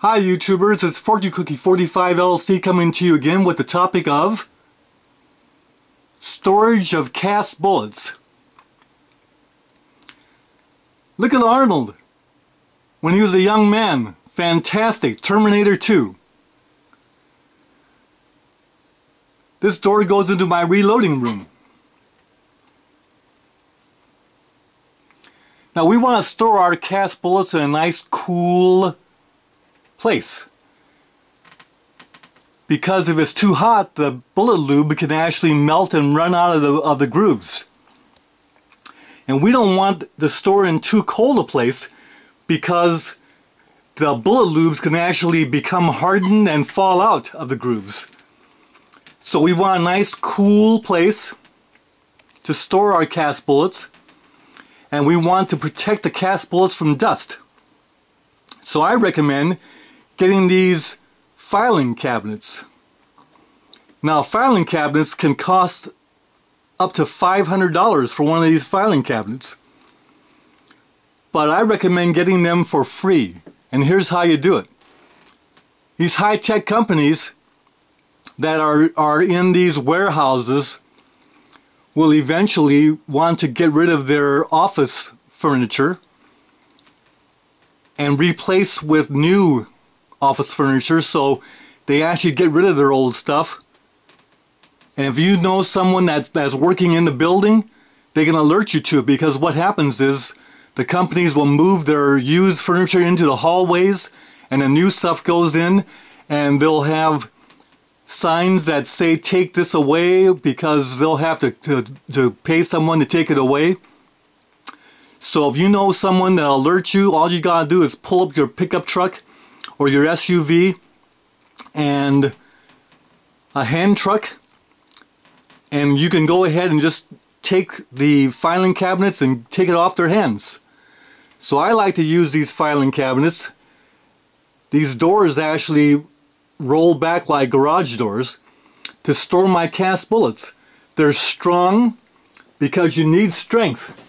Hi YouTubers, it's Fortune Cookie 45 LC coming to you again with the topic of storage of cast bullets. Look at Arnold when he was a young man. Fantastic. Terminator 2. This door goes into my reloading room. Now we want to store our cast bullets in a nice cool place. Because if it's too hot, the bullet lube can actually melt and run out of the, of the grooves. And we don't want to store in too cold a place because the bullet lubes can actually become hardened and fall out of the grooves. So we want a nice cool place to store our cast bullets and we want to protect the cast bullets from dust. So I recommend getting these filing cabinets. Now filing cabinets can cost up to $500 for one of these filing cabinets. But I recommend getting them for free. And here's how you do it. These high-tech companies that are, are in these warehouses will eventually want to get rid of their office furniture and replace with new office furniture so they actually get rid of their old stuff. And if you know someone that's, that's working in the building, they can alert you to it because what happens is the companies will move their used furniture into the hallways and the new stuff goes in and they'll have signs that say take this away because they'll have to, to, to pay someone to take it away. So if you know someone that alerts you, all you gotta do is pull up your pickup truck or your SUV and a hand truck and you can go ahead and just take the filing cabinets and take it off their hands. So I like to use these filing cabinets. These doors actually roll back like garage doors to store my cast bullets. They're strong because you need strength.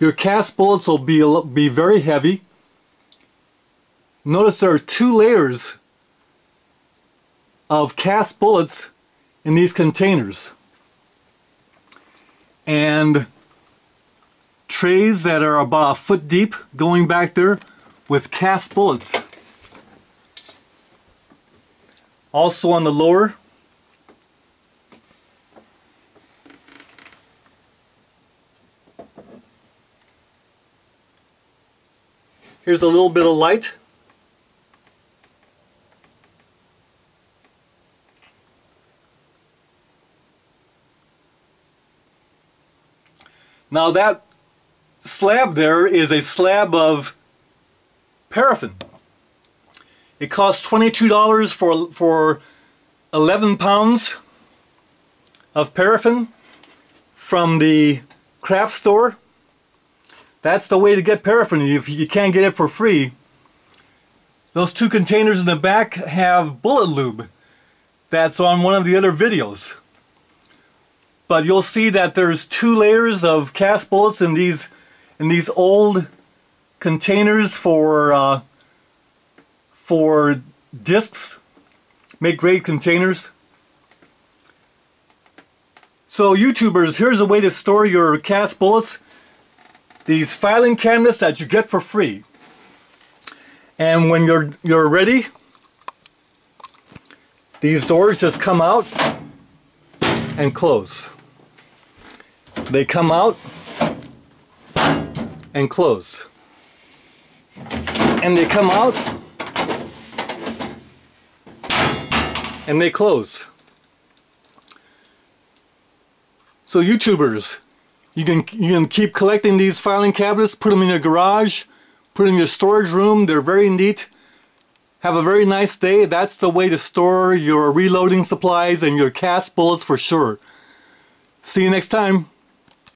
Your cast bullets will be, be very heavy Notice there are two layers of cast bullets in these containers. And trays that are about a foot deep going back there with cast bullets. Also on the lower Here's a little bit of light Now that slab there is a slab of paraffin. It costs $22 for, for 11 pounds of paraffin from the craft store. That's the way to get paraffin if you can't get it for free. Those two containers in the back have bullet lube. That's on one of the other videos but you'll see that there's two layers of cast bullets in these in these old containers for uh, for discs make great containers. So YouTubers here's a way to store your cast bullets. These filing cabinets that you get for free. And when you're you're ready these doors just come out and close they come out and close. And they come out and they close. So YouTubers, you can, you can keep collecting these filing cabinets, put them in your garage, put them in your storage room. They're very neat. Have a very nice day. That's the way to store your reloading supplies and your cast bullets for sure. See you next time.